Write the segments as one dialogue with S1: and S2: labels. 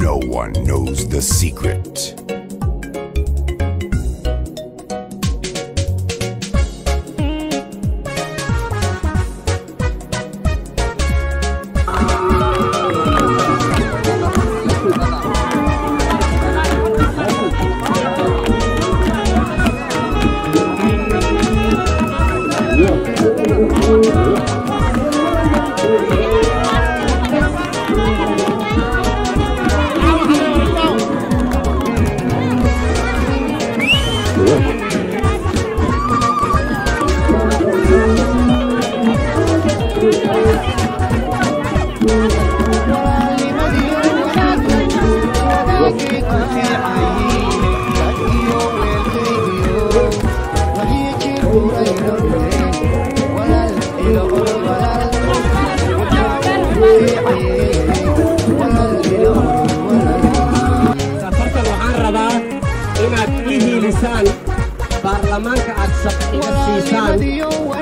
S1: No one knows the secret.
S2: Baarlamaanka aad shaqo iga siisaan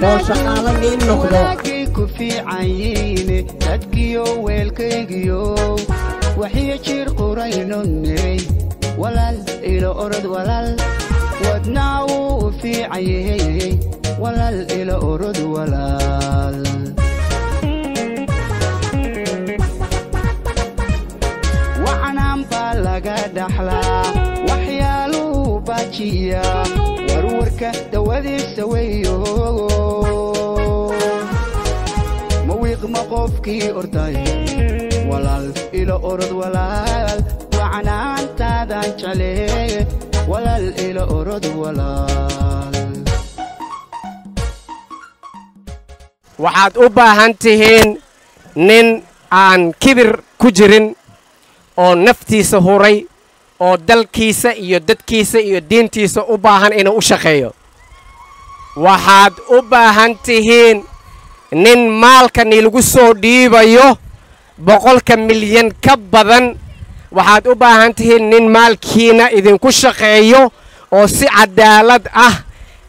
S2: oo shaqaalo ii noqdo.
S3: Ku fiicanyiine dadkiyo weelkaygiyo waxiyo jir quraynoney walaal ilo orod walaal wadnaa wuu walaal ilo orod walaal wacanaan baa laga dhaxlaa waxyaaluu baajiya warwarka dawadiisa weyo ma wiiqma qofkii walaal ilo orod walaal
S2: waxaad u baahan tihiin nin aan kibir ku jirin oo naftiisa huray oo dalkiisa iyo dadkiisa iyo diintiisa u baahan inuu u shaqeeyo. Waxaad u baahan tihiin nin maalkani lagu soo dhiibayo boqolka milyan ka badan. Waxaad u baahan tihiin nin maalkiina idinku shaqeeyo oo si cadaalad ah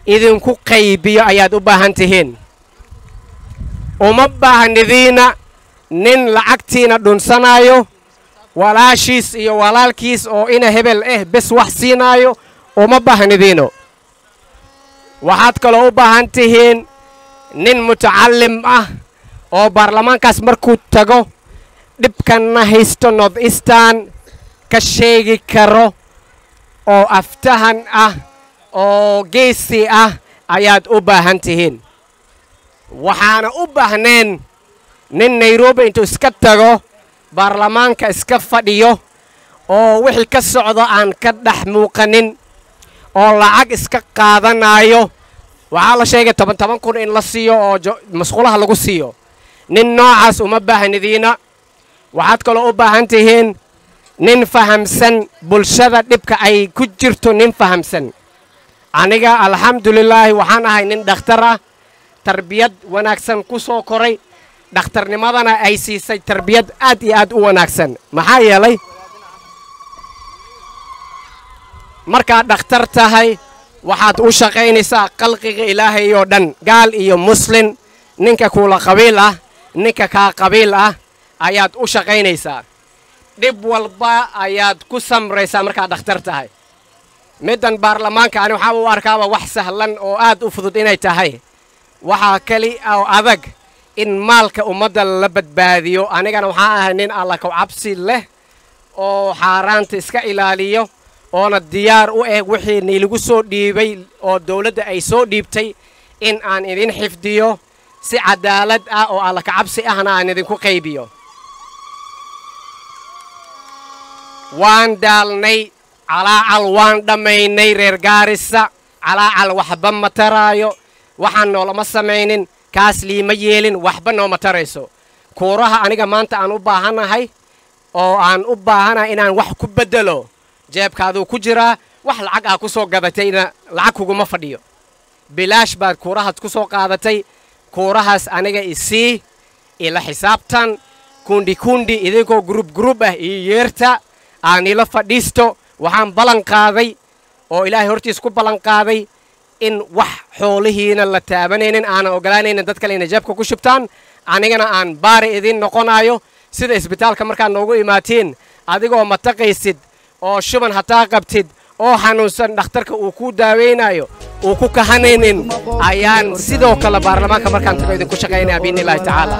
S2: idinku qaybiyo ayaad u baahan tihiin uma baahnidiina nin lacagtiina dhunsanaayo walaashiis iyo walaalkiis oo ina hebel eh bes wax siinaayo uma baahnidiino waxaad kaloo u baahan tihiin nin mutacallim ah oo baarlamaankaas markuu tago dhibkanna haysto north eastern ka sheegi karo oo aftahan ah oo geesi ah ayaad u baahan tihiin waxaana u baahneen nin nairobi intuu iska tago baarlamaanka iska fadhiyo oo wixii ka socdo aan ka dhex muuqanin oo lacag iska qaadanaayo. Waxaa la sheegay toban toban kun in la siiyo oo masquulaha lagu siiyo. Nin noocaas uma baahnidiina waxaad kaloo u baahan tihiin nin fahamsan bulshada dhibka ay ku jirto nin fahamsan. Aniga alxamdulilaahi waxaan ahay nin dhakhtar ah tarbiyad wanaagsan ku soo koray. Dhakhtarnimadana ay siisay tarbiyad aad iyo aad u wanaagsan. Maxaa yeelay markaad dhakhtar tahay waxaad u shaqaynaysaa khalqiga ilaahay oo dhan gaal iyo muslin ninka kuula qabiil ah ninka kaa qabiil ah ayaad u shaqaynaysaa. Dhib walba ayaad ku samraysaa markaad dhakhtar tahay. Middan baarlamaanka ani waxaa u arkaaba wax sahlan oo aad u fudud inay tahay waxaa keli oo adag in maalka ummadda la badbaadiyo. Anigana waxaa ahay nin alla ka cabsi leh oo xaaraanta iska ilaaliyo oona diyaar u eh wixii niilagu soo dhiibay oo dawladda ay soo dhiibtay in aan idin xifdiyo si cadaalad ah oo alla ka cabsi ahna aan idinku qaybiyo. Waan daalnay calaacal waan dhammaynay reer gaarisa calaacal waxba ma taraayo waxaan noolama samaynin kaas liima yeelin waxba nooma tarayso. Kuuraha aniga maanta aan u baahanahay oo aan u baahanahay inaan wax ku beddelo jeebkaaduu ku jiraa wax lacag aa ku soo gadatayna lacag kuguma fadhiyo. Bilaash baad kuurahaad ku soo qaadatay kuurahaas aniga isii ila xisaabtan kundi kundi idinkoo gruub gruub ah iyo yeerta aan ila fadhiisto waxaan ballan qaaday oo ilaahay hortiis ku ballan qaaday in wax xoolihiina la taabanaynin aanan ogolaanaynin dad kale inay jeebka ku shubtaan. Anigana aan baari idin noqonayo sida isbitaalka markaad noogu imaatiin. Adigoo mataqaysid oo shuban hataa qabtid oo xanuunsan dhakhtarka uu ku daawaynayo uu ku kahanaynin ayaan sidoo kale baarlamaanka markaan tago idinku shaqaynaya biidni illaahi tacaala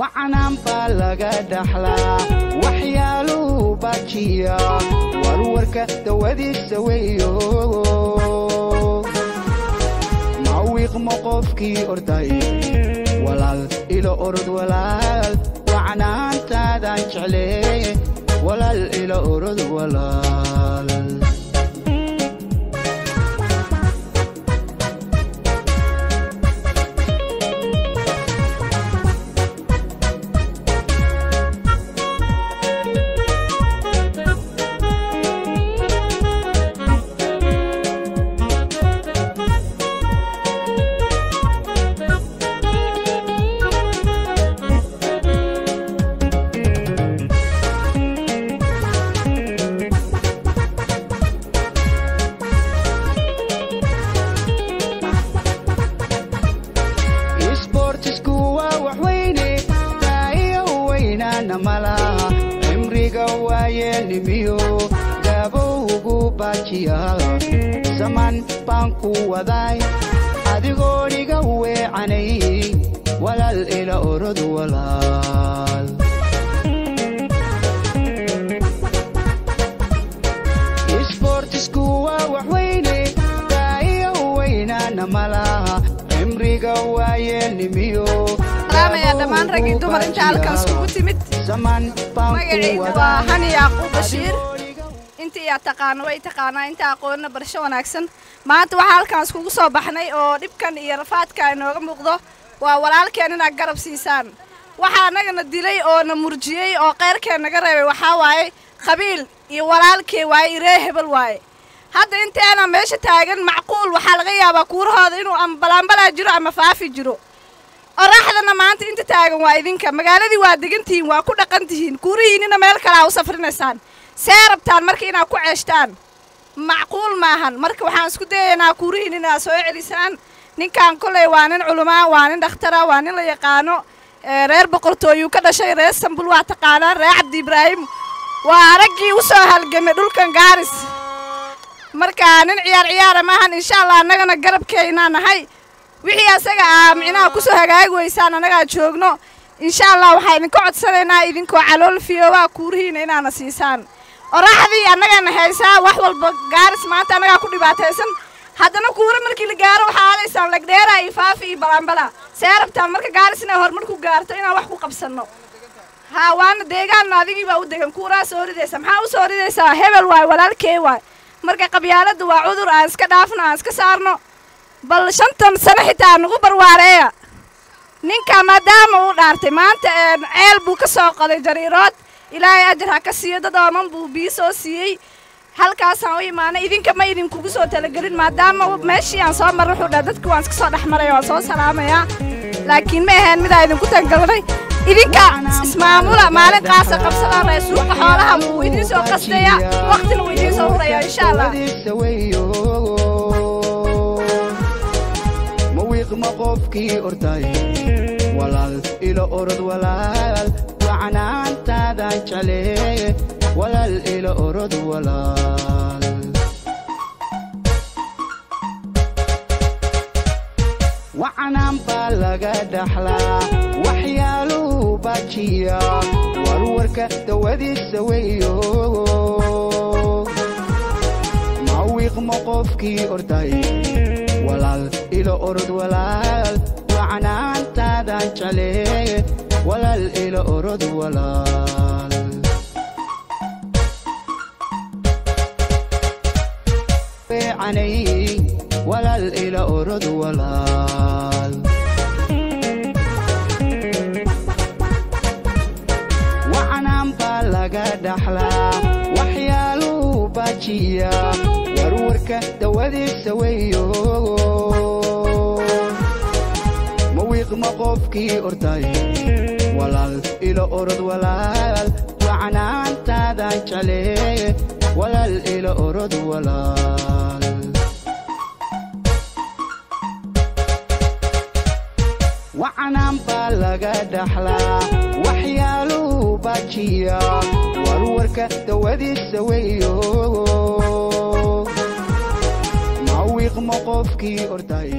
S3: wacnaan baa laga dhaxlaa waxyaaluhu baajiya warwarka dawadiisa weeyo. Mawiiqmo qofkii orday walaal ila orod walaal wacnaantaadan jeclee walaal ila orod walaal cimriga waayeelnimiyo gaabowgu baajiya saman baan ku waday adigoo dhiga weecanay walaal ila orod walaal
S4: dhammaan rag iyo dumar inta halkan iskugu timid magacayda waa hani yaaquub bashiir inta yaa taqaano way taqaanaa inta aqoonna barasho wanaagsan maanta waxaa halkan iskugu soo baxnay oo dhibkan iyo rafaadka inooga muuqdo waa walaalkeen inaad garab siisaan waxaa annagana dilay oo na murjiyey oo keyrkeen naga reebay waxaa waaye qabiil iyo walaalkee waaye iree hebel waaye hadda inteena meesha taagan macquul waxaa laga yaabaa kuurahooda inuu ama balaanbalaa jiro ama faafi jiro oraxdana maanta inta taagan waa idinka. Magaaladii waa degantihiin waa ku dhaqan tihiin kuurihiinnina meel kalea u safrinaysaan. See rabtaan marka inaad ku ceeshtaan. Macquul maahan. Marka waxaan isku dayaynaa kuurihiin inaad soo celisaan. Ninkan koley waa nin culumaa waa nin dhakhtara waa nin la yaqaano. Ee reer boqortooyuu ka dhashay reer sambul waa taqaanaan reer cabdi ibraahim. Waa raggii u soo halgamay dhulkan gaaris marka nin ciyaar ciyaara maahan insha allah annagana garabkeynaa nahay wixii asaga aa micnaha ku soo hagaagi weysaan annagaa joogno. Insha allah waxaa idinka codsanaynaa idinkoo calool fiyoobaa kuurihiina inaana siisaan. Oraxdii annagana haysaa wax walba gaaris maanta annagaa ku dhibaataysan. Haddana kuura markii la gaaro waxaa aadaysaan lagdheera iyo faafi iyo balaanbala. See rabtaan marka gaaris inay horumar ku gaarto inaan wax ku qabsanno. Haa waana deegaanna adigii baa u degan. Kuuraa soo ridaysa. Maxaa u soo ridaysaa? Hebel waay walaalkee waay. Marka qabyaaladda waa cudur aan iska dhaafno aan iska saarno bal shantan sano xitaa nagu barwaareeya ninka maadaama uu dhaartay maanta ceel buu ka soo qoday jariirood ilaahay ajar ha ka siiyo dad ooman buu biyo soo siiyey. Halkaasaan u imaanay idinka ma idinkugu soo talagelin maadaama meeshii aan soo marray wuxuu dhaha dadka waan iska soo dhex maraya waan soo salaamayaa. Laakiin ma ahayn midaa idinku tangalanay idinka ismaamula maalin qaasa qabsadaan ree suuqa xoolaha wuu idiin soo qastaya waqtina wuu idiin soo huraya insha allah
S3: wiiqma qofkii orday walaal ila orod walaal wacnaantaadan jeclee walaal ila orod walaal wacnaan baa laga dhaxlaa waxyaaluhu baajiya warwarka dawadiisa weeyo mawiiqmo qofkii orday ila orod walaal wacnaantaadan jeclee walaal ila orod walaal walaal ila orod walaal wacnaan baa laga dhaxlaa waxyaaluhu baajiya warwarka dawadiisa weeyo dhaqmo qofkii ortay walaal ilo orod walaal wacnaantaadan jecleeye walaal ilo orod walaal. Wacnaan baa laga dhaxlaa waxyaaluu baajiya warwarka dawadiisa weyo mawiiqmo qofkii ortay